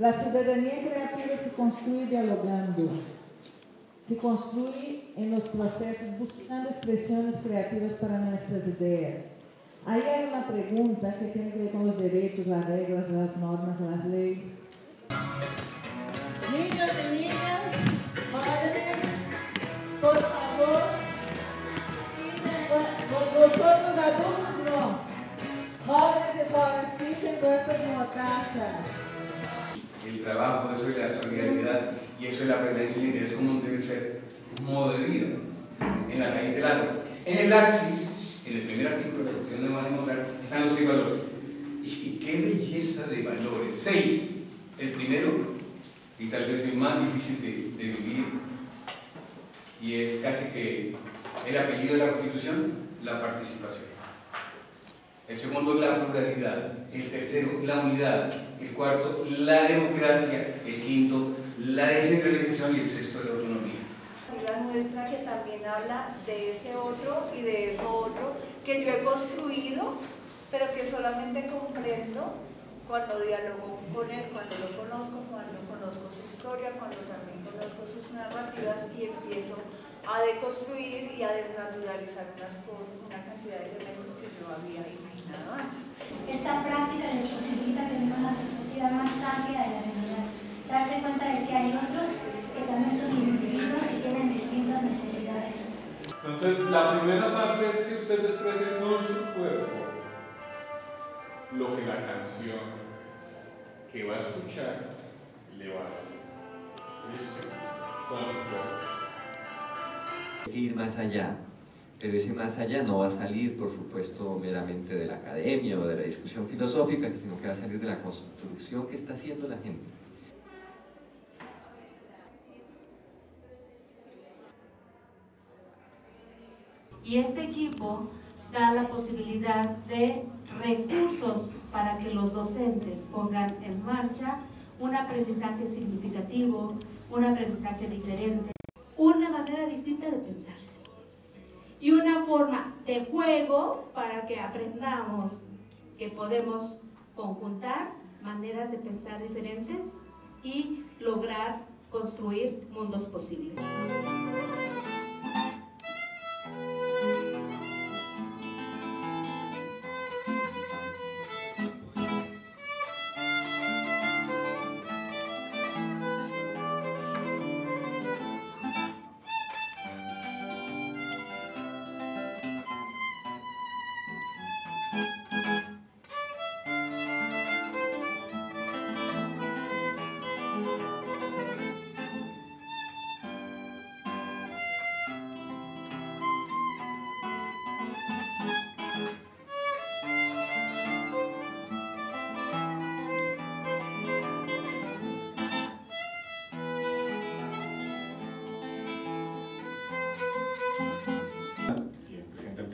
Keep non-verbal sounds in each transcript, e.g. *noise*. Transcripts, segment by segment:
La ciudadanía creativa se construye dialogando, se construye en los procesos buscando expresiones creativas para nuestras ideas. Ahí hay una pregunta que tiene que ver con los derechos, las reglas, las normas, las leyes. Niños y niñas, jóvenes, por favor, nosotros adultos no. Jóvenes y jóvenes, quiten vuestras casas el trabajo, eso es la solidaridad y eso es la presencia de interés como debe ser modo de vida en la raíz del árbol. En el axis, en el primer artículo de la cuestión de van a encontrar, están los seis valores. Y, qué belleza de valores. Seis. El primero, y tal vez el más difícil de, de vivir, y es casi que el apellido de la Constitución, la participación. El segundo, la pluralidad. El tercero, la unidad. El cuarto, la democracia. El quinto, la descentralización. Y el sexto, la autonomía. La nuestra que también habla de ese otro y de eso otro que yo he construido, pero que solamente comprendo cuando dialogo con él, cuando lo conozco, cuando conozco su historia, cuando también conozco sus narrativas y empiezo a deconstruir y a desnaturalizar unas cosas, una cantidad de elementos que yo había imaginado antes. Esta práctica les posibilita tener una perspectiva más amplia de la realidad, darse cuenta de que hay otros que también son individuos y tienen distintas necesidades. Entonces, la primera parte es que usted exprese con su cuerpo lo que la canción que va a escuchar le va a decir. ¿Listo? Con su cuerpo ir más allá, pero ese más allá no va a salir, por supuesto, meramente de la academia o de la discusión filosófica, sino que va a salir de la construcción que está haciendo la gente. Y este equipo da la posibilidad de recursos para que los docentes pongan en marcha un aprendizaje significativo, un aprendizaje diferente una manera distinta de pensarse y una forma de juego para que aprendamos que podemos conjuntar maneras de pensar diferentes y lograr construir mundos posibles.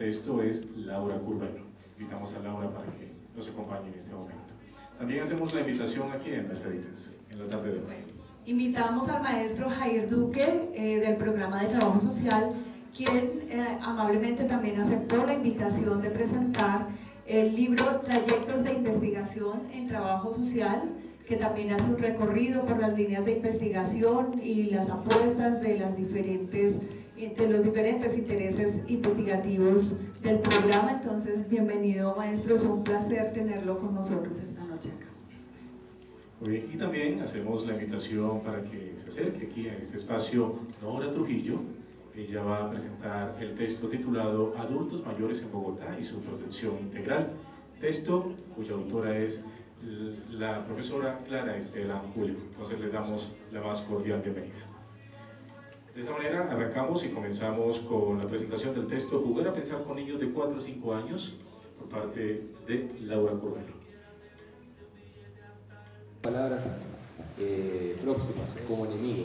Esto es Laura Curvelo. Invitamos a Laura para que nos acompañe en este momento. También hacemos la invitación aquí en Merceditas, en la tarde de hoy. Invitamos al maestro Jair Duque eh, del programa de trabajo social, quien eh, amablemente también aceptó la invitación de presentar el libro Trayectos de Investigación en Trabajo Social, que también hace un recorrido por las líneas de investigación y las apuestas de las diferentes de los diferentes intereses investigativos del programa. Entonces, bienvenido maestro, es un placer tenerlo con nosotros esta noche acá. y también hacemos la invitación para que se acerque aquí a este espacio Nora Trujillo. Ella va a presentar el texto titulado Adultos mayores en Bogotá y su protección integral. Texto cuya autora es la profesora Clara Estela Julio. Entonces les damos la más cordial bienvenida. De esta manera arrancamos y comenzamos con la presentación del texto Jugar a pensar con niños de 4 o 5 años por parte de Laura Corbelo. Palabras eh, próximas, como enemigo.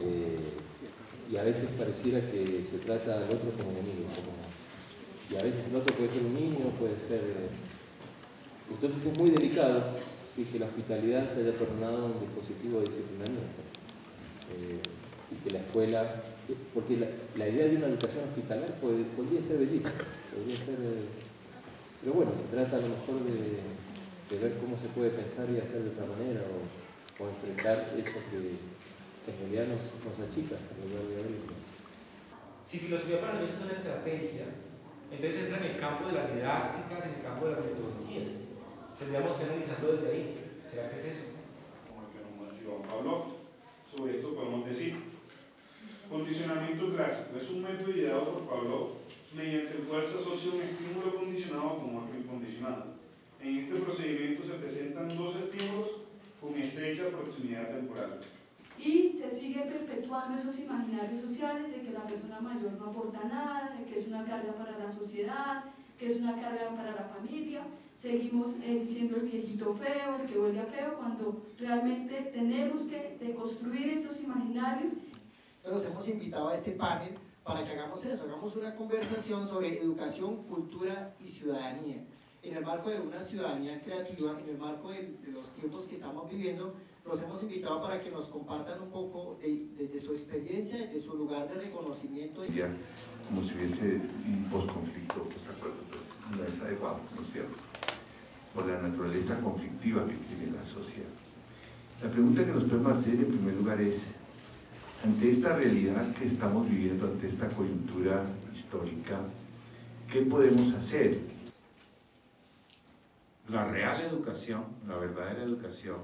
Eh, y a veces pareciera que se trata del otro como enemigo. y a veces el otro puede ser un niño, puede ser... entonces es muy delicado si que la hospitalidad se haya tornado un dispositivo de disciplinamiento. Y que la escuela, porque la, idea de una educación hospitalar podría ser bellísima, podría ser, eh, pero bueno, se trata a lo mejor de, ver cómo se puede pensar y hacer de otra manera, o enfrentar eso que, en realidad nos, nos achica Si filosofía para niños es una estrategia, entonces entra en el campo de las didácticas, en el campo de las metodologías. Tendríamos que analizarlo desde ahí. ¿Será que es eso? Como el que nos mostró Pablo, sobre esto podemos decir, condicionamiento clásico es un método ideado por Pablo mediante el cual se asocia un estímulo condicionado con otro incondicionado. En este procedimiento se presentan dos estímulos con estrecha proximidad temporal. Y se sigue perpetuando esos imaginarios sociales de que la persona mayor no aporta nada, de que es una carga para la sociedad, que es una carga para la familia. Seguimos eh, diciendo el viejito feo, el que huele a feo, cuando realmente tenemos que deconstruir esos imaginarios. Los hemos invitado a este panel para que hagamos eso, hagamos una conversación sobre educación, cultura y ciudadanía. En el marco de una ciudadanía creativa, en el marco de, los tiempos que estamos viviendo, los hemos invitado para que nos compartan un poco de, su experiencia, de su lugar de reconocimiento. Ya, como si hubiese un posconflicto, pues, acuerdo, pues, no es adecuado, ¿no es cierto? Por la naturaleza conflictiva que tiene la sociedad. La pregunta que nos podemos hacer en primer lugar es, ante esta realidad que estamos viviendo, ante esta coyuntura histórica, ¿qué podemos hacer? La real educación, la verdadera educación,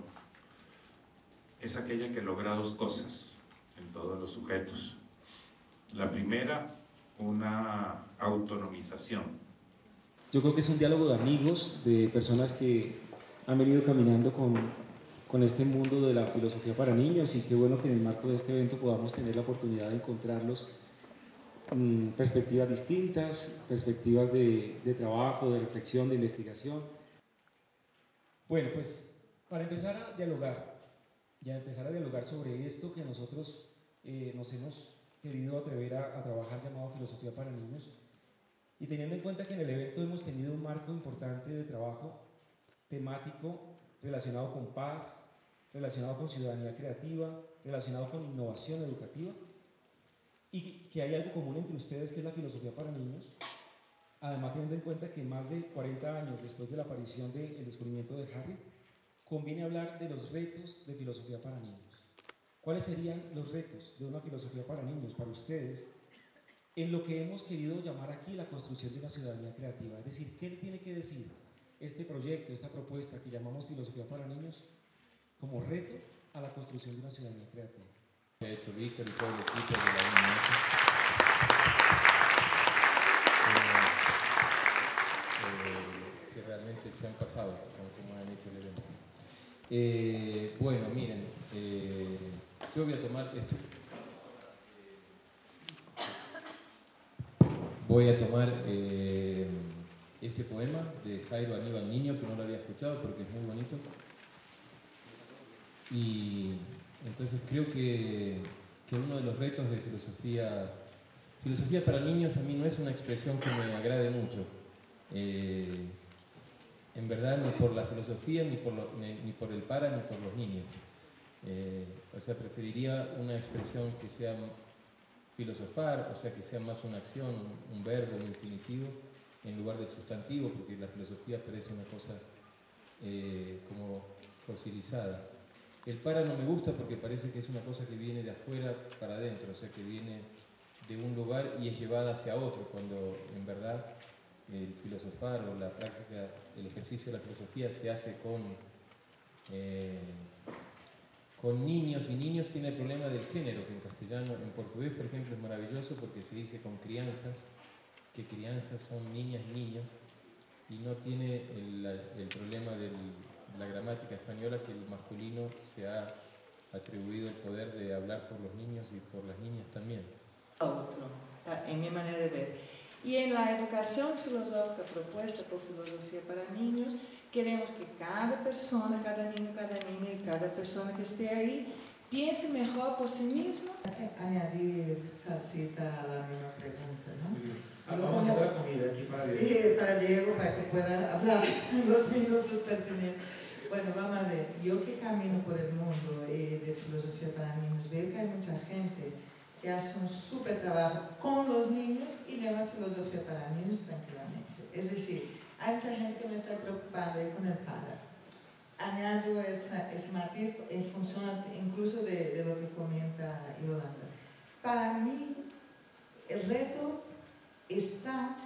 es aquella que logra dos cosas en todos los sujetos. La primera, una autonomización. Yo creo que es un diálogo de amigos, de personas que han venido caminando con con este mundo de la filosofía para niños y qué bueno que en el marco de este evento podamos tener la oportunidad de encontrarlos mm, perspectivas distintas, perspectivas de, trabajo, de reflexión, de investigación. Bueno, pues para empezar a dialogar, ya empezar a dialogar sobre esto que nosotros eh, nos hemos querido atrever a, a trabajar llamado filosofía para niños, y teniendo en cuenta que en el evento hemos tenido un marco importante de trabajo temático relacionado con paz, relacionado con ciudadanía creativa, relacionado con innovación educativa, y que hay algo común entre ustedes que es la filosofía para niños, además teniendo en cuenta que más de 40 años después de la aparición del descubrimiento de Harry, conviene hablar de los retos de filosofía para niños. ¿Cuáles serían los retos de una filosofía para niños para ustedes en lo que hemos querido llamar aquí la construcción de una ciudadanía creativa? Es decir, ¿qué tiene que decir este proyecto, esta propuesta que llamamos Filosofía para Niños, como reto a la construcción de una ciudadanía creativa. Que. Eh, realmente se han pasado con cómo han hecho el evento. Eh, bueno, miren, eh, yo voy a tomar esto. Voy a tomar este poema de Jairo Aníbal Niño, que no lo había escuchado porque es muy bonito. Y entonces creo que, uno de los retos de filosofía, filosofía para niños a mí no es una expresión que me agrade mucho. Eh, en verdad ni por la filosofía, ni por, ni, por el para, ni por los niños. Eh, o sea, preferiría una expresión que sea filosofar, o sea, que sea más una acción, un verbo, un infinitivo, en lugar del sustantivo, porque la filosofía parece una cosa eh, como fosilizada. El para no me gusta porque parece que es una cosa que viene de afuera para adentro, o sea, que viene de un lugar y es llevada hacia otro, cuando en verdad el filosofar o la práctica, el ejercicio de la filosofía se hace con, eh, con niños, y niños tiene el problema del género, que en castellano, en portugués por ejemplo es maravilloso porque se dice con crianzas, que crianzas son niñas y niños y no tiene el, problema de la gramática española que el masculino se ha atribuido el poder de hablar por los niños y por las niñas también. Otro, en mi manera de ver. Y en la educación filosófica propuesta por Filosofía para Niños, queremos que cada persona, cada niño, cada niña y cada persona que esté ahí piense mejor por sí mismo. Añadir salsita a la misma pregunta, ¿no? Ah, vamos a la comida aquí para Diego. Sí, para Diego, para que pueda hablar *laughs* los minutos pertinentes. Bueno, vamos a ver, yo que camino por el mundo eh, de filosofía para niños, veo que hay mucha gente que hace un súper trabajo con los niños y lleva filosofía para niños tranquilamente. Es decir, hay mucha gente que me está preocupada con el para. añado esa, ese matiz en función incluso de, de lo que comenta Yolanda. Para mí, el reto está,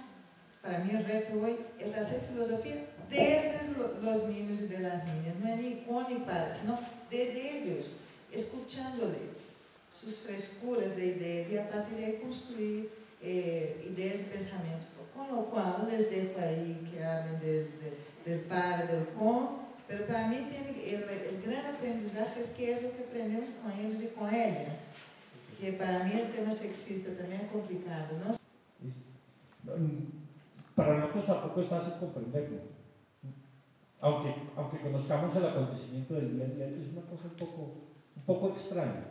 para mí el reto hoy es hacer filosofía desde los niños de las niñas, no es ni con ni para, sino desde ellos, escuchándoles sus frescuras de ideas y a partir de construir eh, ideas y pensamientos. Con lo cual les dejo ahí que hablen del, del, del para, del con, pero para mí tiene, el, el, gran aprendizaje que es lo que aprendemos con ellos y con ellas. Que para mí el tema sexista también es complicado, ¿no? Para nosotros tampoco es fácil comprenderlo. Aunque, aunque conozcamos el acontecimiento del día a día, es una cosa un poco, un poco extraña.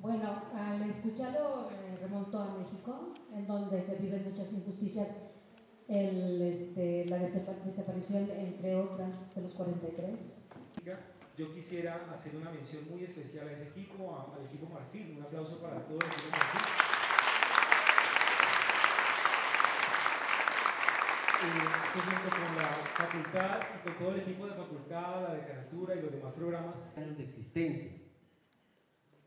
Bueno, al escucharlo eh, remontó a México, en donde se viven muchas injusticias, el, este, la desaparición, entre otras, de los 43. Yo quisiera hacer una mención muy especial a ese equipo, al equipo Marfil. Un aplauso para todo el equipo Marfil. Junto con la facultad y con todo el equipo de facultad, la decanatura y los demás programas. Años de existencia.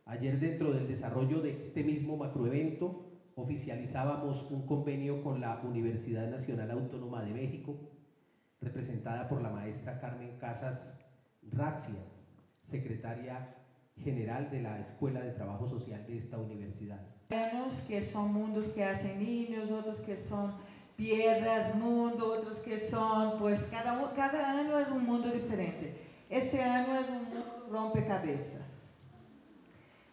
Ayer dentro del desarrollo de este mismo macroevento oficializábamos un convenio con la Universidad Nacional Autónoma de México, representada por la maestra Carmen Casas Razia, secretaria general de la Escuela de Trabajo Social de esta universidad. Que son mundos que hacen niños, otros que son piedras, mundo, otros que son, pues cada, cada año es un mundo diferente. Este año es un mundo rompecabezas.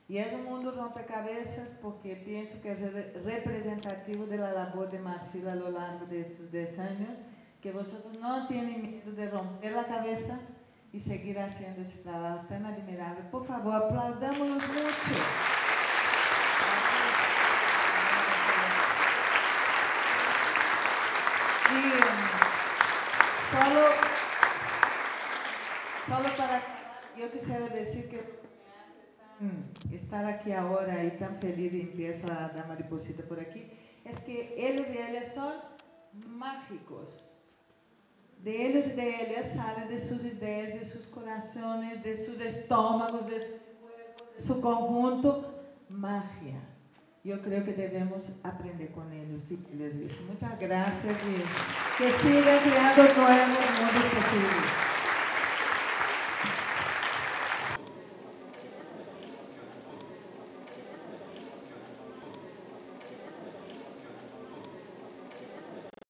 Y es un mundo rompecabezas porque pienso que es representativo de la labor de Marfil a lo largo de estos 10 años, que vosotros no tienen miedo de romper la cabeza y seguir haciendo ese trabajo tan admirable. Por favor, aplaudámoslos mucho. Y solo, solo para, yo quisiera decir que estar aquí ahora y tan feliz y empiezo a dar mariposita por aquí, es que ellos y ellas son mágicos. De ellos y de ellas salen de sus ideas, de sus corazones, de sus estómagos, de su de su conjunto, magia. Yo creo que debemos aprender con ellos y les digo muchas gracias y que sigan creando nuevos mundos posibles.